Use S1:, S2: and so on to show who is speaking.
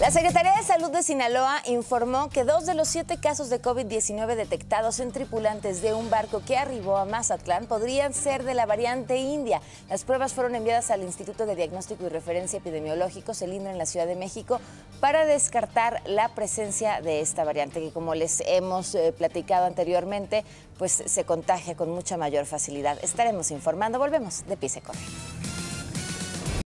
S1: La Secretaría de Salud de Sinaloa informó que dos de los siete casos de COVID-19 detectados en tripulantes de un barco que arribó a Mazatlán podrían ser de la variante india. Las pruebas fueron enviadas al Instituto de Diagnóstico y Referencia Epidemiológico, CELINDRO, en la Ciudad de México, para descartar la presencia de esta variante, que como les hemos eh, platicado anteriormente, pues se contagia con mucha mayor facilidad. Estaremos informando. Volvemos de Pise Corre.